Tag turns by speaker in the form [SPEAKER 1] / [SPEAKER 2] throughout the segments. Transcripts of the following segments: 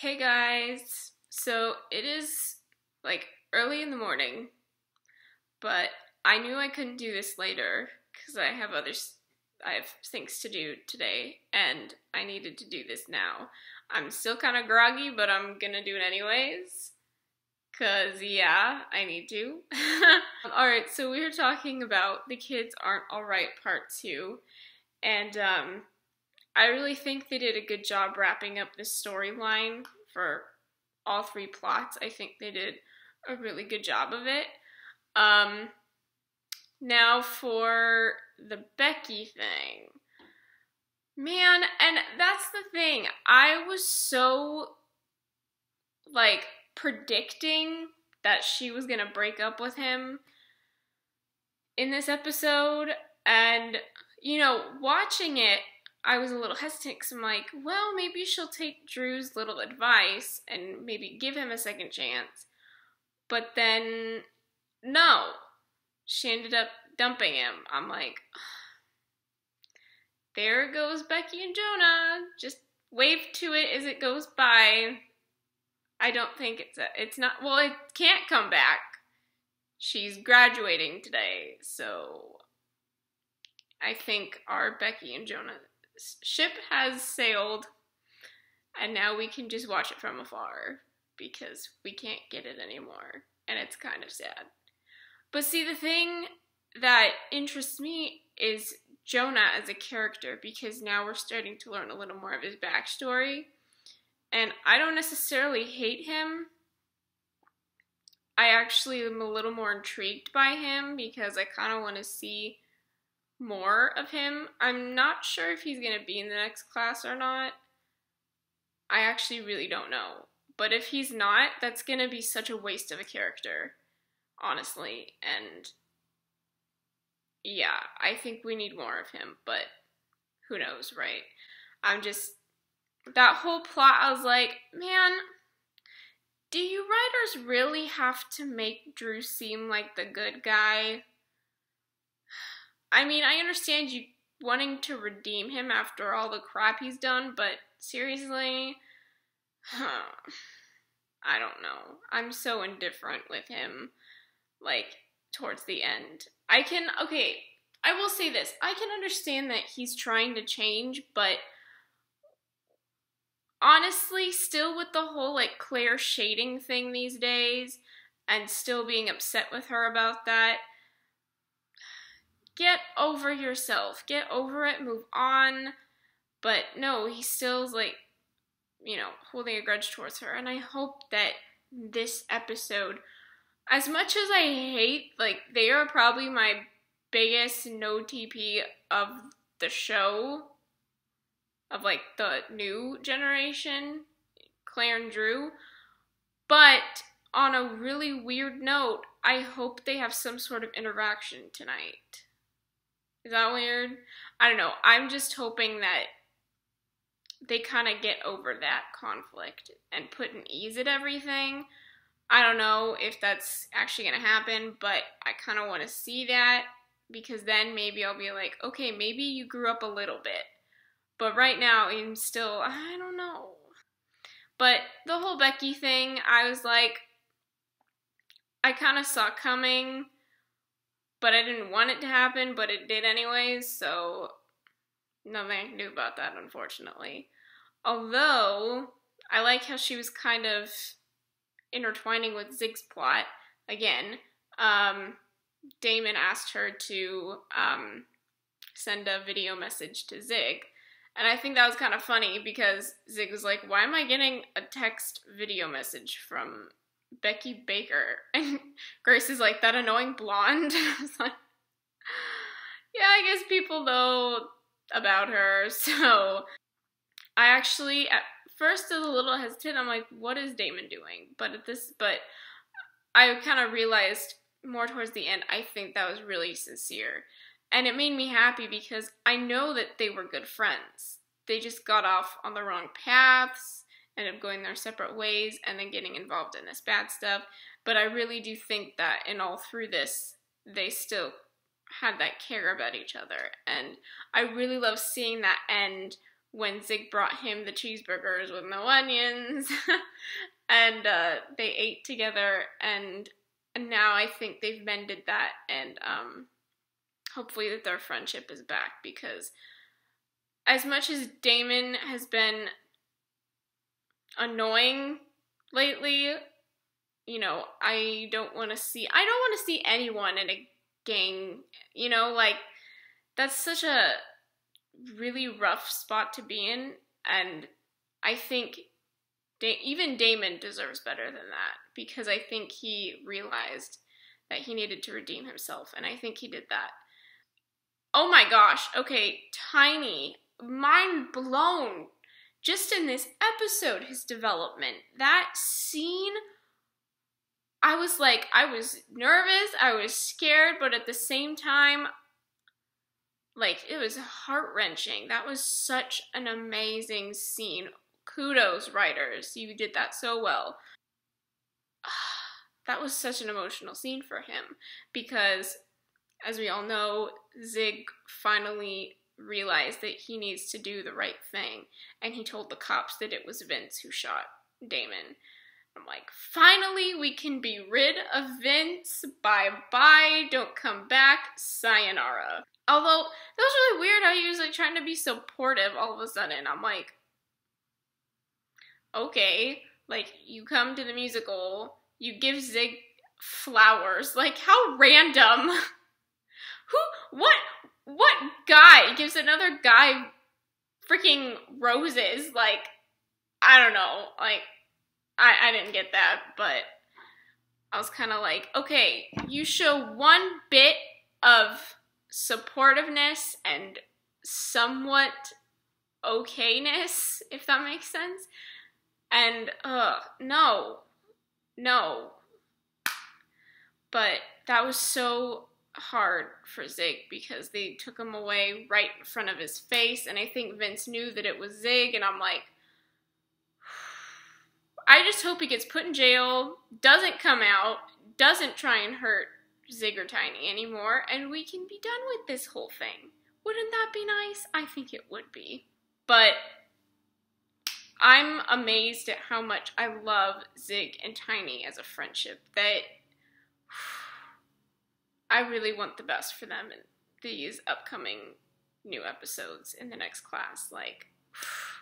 [SPEAKER 1] Hey guys! So it is like early in the morning, but I knew I couldn't do this later because I have other I have things to do today, and I needed to do this now. I'm still kind of groggy, but I'm gonna do it anyways. Cause yeah, I need to. Alright, so we were talking about The Kids Aren't Alright Part 2, and um, I really think they did a good job wrapping up the storyline for all three plots. I think they did a really good job of it. Um, now for the Becky thing. Man, and that's the thing. I was so like predicting that she was going to break up with him in this episode and you know, watching it I was a little hesitant because I'm like, well, maybe she'll take Drew's little advice and maybe give him a second chance. But then, no. She ended up dumping him. I'm like, there goes Becky and Jonah. Just wave to it as it goes by. I don't think it's a, it's not, well, it can't come back. She's graduating today, so I think our Becky and Jonah ship has sailed, and now we can just watch it from afar because we can't get it anymore, and it's kind of sad. But see, the thing that interests me is Jonah as a character because now we're starting to learn a little more of his backstory. And I don't necessarily hate him. I actually am a little more intrigued by him because I kind of want to see more of him. I'm not sure if he's going to be in the next class or not. I actually really don't know. But if he's not, that's going to be such a waste of a character, honestly. And yeah, I think we need more of him, but who knows, right? I'm just that whole plot I was like, man, do you writers really have to make Drew seem like the good guy? I mean, I understand you wanting to redeem him after all the crap he's done, but seriously, huh, I don't know. I'm so indifferent with him, like, towards the end. I can, okay, I will say this. I can understand that he's trying to change, but honestly, still with the whole, like, Clare shading thing these days, and still being upset with her about that, get over yourself. Get over it, move on. But no, he still's like, you know, holding a grudge towards her. And I hope that this episode, as much as I hate, like, they are probably my biggest NOTP of the show, of like the new generation, Clare and Drew. But on a really weird note, I hope they have some sort of interaction tonight. Is that weird? I don't know. I'm just hoping that they kind of get over that conflict and put an ease at everything. I don't know if that's actually going to happen, but I kind of want to see that because then maybe I'll be like, okay, maybe you grew up a little bit. But right now, I'm still, I don't know. But the whole Becky thing, I was like, I kind of saw coming but I didn't want it to happen, but it did anyways, so nothing I can do about that, unfortunately. Although, I like how she was kind of intertwining with Zig's plot. Again, um, Damon asked her to um, send a video message to Zig. And I think that was kind of funny because Zig was like, Why am I getting a text video message from Becky Baker. And Grace is like, that annoying blonde. I was like, yeah, I guess people know about her. So I actually, at first, was a little hesitant. I'm like, what is Damon doing? But at this, but I kind of realized more towards the end, I think that was really sincere. And it made me happy because I know that they were good friends. They just got off on the wrong paths end up going their separate ways and then getting involved in this bad stuff. But I really do think that in all through this, they still had that care about each other. And I really love seeing that end when Zig brought him the cheeseburgers with no onions, and uh, they ate together, and, and now I think they've mended that, and um, hopefully that their friendship is back because as much as Damon has been annoying lately, you know, I don't want to see I don't want to see anyone in a gang, you know, like that's such a really rough spot to be in and I think da- even Damon deserves better than that because I think he realized that he needed to redeem himself and I think he did that. Oh my gosh. Okay, Tiny, mind blown just in this episode his development. That scene I was like, I was nervous, I was scared, but at the same time, like, it was heart wrenching. That was such an amazing scene. Kudos, writers. You did that so well. That was such an emotional scene for him because, as we all know, Zig finally realized that he needs to do the right thing, and he told the cops that it was Vince who shot Damon. I'm like, finally, we can be rid of Vince. Bye bye. Don't come back. Sayonara. Although, that was really weird how he was like trying to be supportive all of a sudden. I'm like, okay, like, you come to the musical, you give Zig flowers. Like, how random. Who, what, what guy gives another guy freaking roses? Like, I don't know. Like, I, I didn't get that, but I was kind of like, okay, you show one bit of supportiveness and somewhat okayness, if that makes sense. And, uh, no, no. But that was so hard for Zig because they took him away right in front of his face, and I think Vince knew that it was Zig, and I'm like, I just hope he gets put in jail, doesn't come out, doesn't try and hurt Zig or Tiny anymore, and we can be done with this whole thing. Wouldn't that be nice? I think it would be. But I'm amazed at how much I love Zig and Tiny as a friendship. That I really want the best for them in these upcoming new episodes in the next class. Like,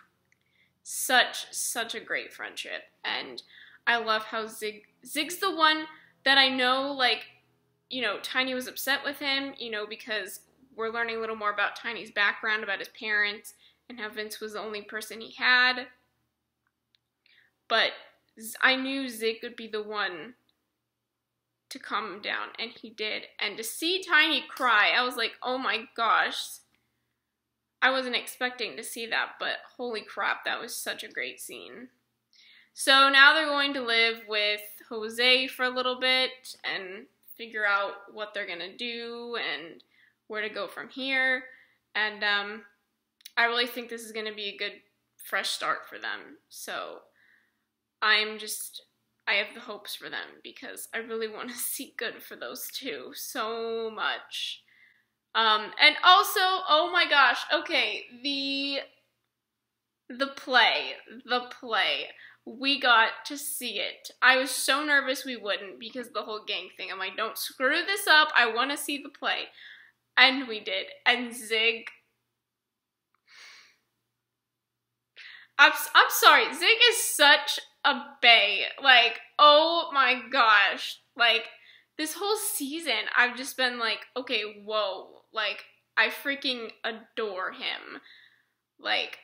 [SPEAKER 1] such such a great friendship and i love how zig zig's the one that i know like you know tiny was upset with him you know because we're learning a little more about tiny's background about his parents and how vince was the only person he had but i knew zig would be the one to calm him down and he did and to see tiny cry i was like oh my gosh I wasn't expecting to see that, but holy crap, that was such a great scene. So now they're going to live with Jose for a little bit and figure out what they're going to do and where to go from here. And um, I really think this is going to be a good, fresh start for them. So I'm just, I have the hopes for them because I really want to see good for those two so much. Um, and also, oh my gosh, okay, the the play, the play. We got to see it. I was so nervous we wouldn't because the whole gang thing. I'm like, don't screw this up. I want to see the play. And we did. And Zig. I'm, I'm sorry. Zig is such a bay. Like, oh my gosh. Like, this whole season, I've just been like, okay, whoa like, I freaking adore him. Like,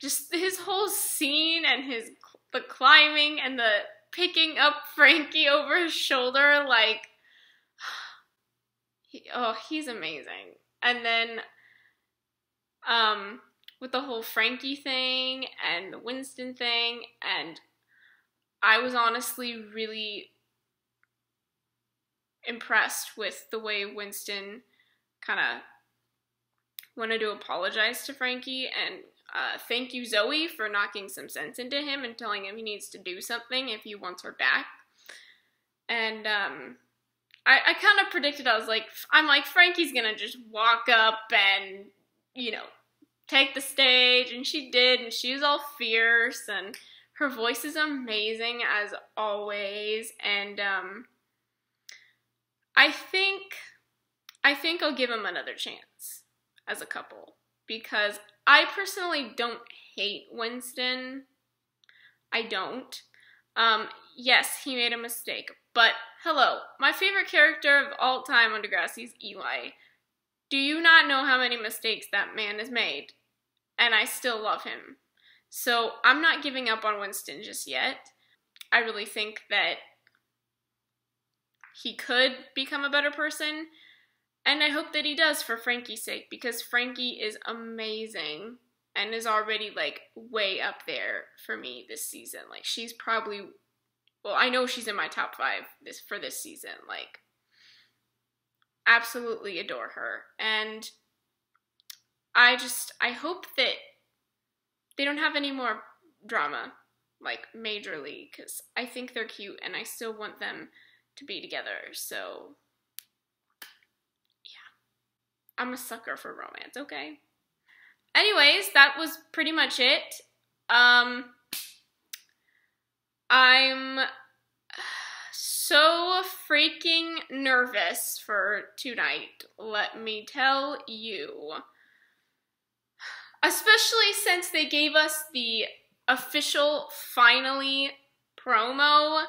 [SPEAKER 1] just his whole scene and his the climbing and the picking up Frankie over his shoulder, like, he, oh, he's amazing. And then, um, with the whole Frankie thing and the Winston thing, and I was honestly really impressed with the way Winston kind of wanted to apologize to Frankie and uh, thank you, Zoe, for knocking some sense into him and telling him he needs to do something if he wants her back. And um, I, I kind of predicted, I was like, I'm like, Frankie's gonna just walk up and, you know, take the stage, and she did, and she was all fierce, and her voice is amazing as always, and um, I think I think I'll give them another chance as a couple because I personally don't hate Winston. I don't. Um, yes, he made a mistake, but hello, my favorite character of all time on Degrassi is Eli. Do you not know how many mistakes that man has made? And I still love him. So I'm not giving up on Winston just yet. I really think that he could become a better person. And I hope that he does for Frankie's sake because Frankie is amazing and is already like way up there for me this season. Like she's probably well, I know she's in my top 5 this for this season. Like absolutely adore her. And I just I hope that they don't have any more drama like majorly cuz I think they're cute and I still want them to be together. So yeah, I'm a sucker for romance, okay? Anyways, that was pretty much it. Um, I'm so freaking nervous for tonight, let me tell you. Especially since they gave us the official finally promo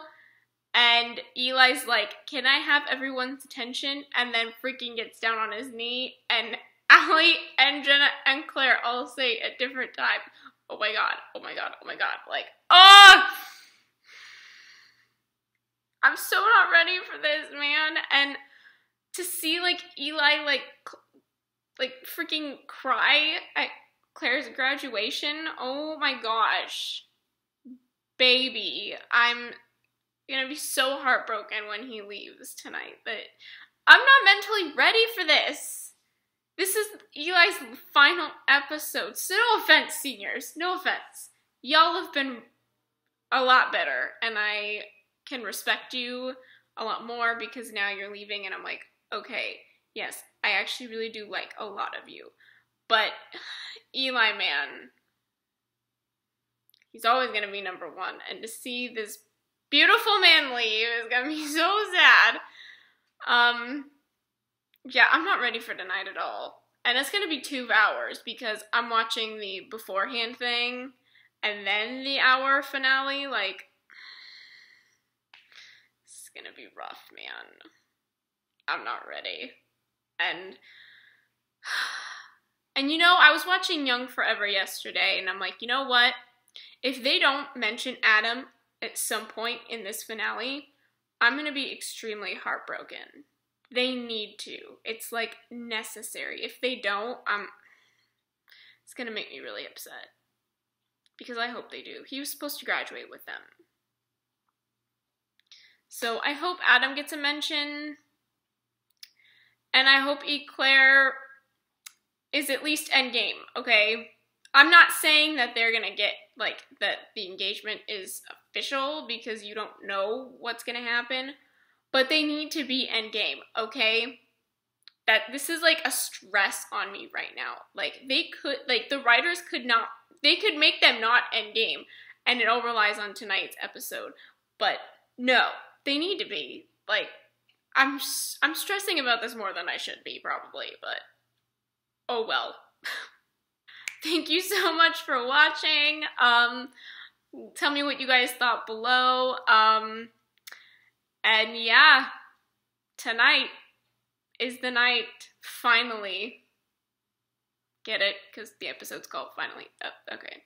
[SPEAKER 1] and Eli's like, Can I have everyone's attention? And then freaking gets down on his knee. And Alli and Jenna and Clare all say at different times, Oh my god, oh my god, oh my god. Like, oh! I'm so not ready for this, man. And to see like Eli like like freaking cry at Clare's graduation, oh my gosh. Baby, I'm gonna be so heartbroken when he leaves tonight. But I'm not mentally ready for this. This is Eli's final episode. So no offense, seniors. No offense. Y'all have been a lot better, and I can respect you a lot more because now you're leaving, and I'm like, okay, yes, I actually really do like a lot of you. But Eli, man, he's always gonna be number one, and to see this beautiful man leave is gonna be so sad. Um, yeah, I'm not ready for tonight at all. And it's gonna be two hours because I'm watching the beforehand thing and then the hour finale. Like, it's gonna be rough, man. I'm not ready. And, and you know, I was watching Young Forever yesterday and I'm like, you know what? If they don't mention Adam at some point in this finale, I'm going to be extremely heartbroken. They need to. It's like necessary. If they don't, I'm it's going to make me really upset. Because I hope they do. He was supposed to graduate with them. So I hope Adam gets a mention. And I hope Eclare is at least endgame, okay? I'm not saying that they're gonna get like that the engagement is official because you don't know what's gonna happen, but they need to be endgame, okay? That this is like a stress on me right now. Like they could like the writers could not they could make them not endgame and it all relies on tonight's episode. But no, they need to be. Like I'm I'm stressing about this more than I should be probably, but oh well. Thank you so much for watching. Um, tell me what you guys thought below. Um, and yeah, tonight is the night, finally. Get it? Because the episode's called Finally. Oh, okay.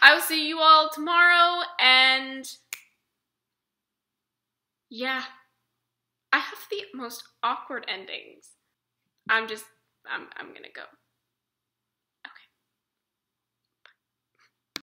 [SPEAKER 1] I will see you all tomorrow, and yeah, I have the most awkward endings. I'm just, I'm, I'm gonna go.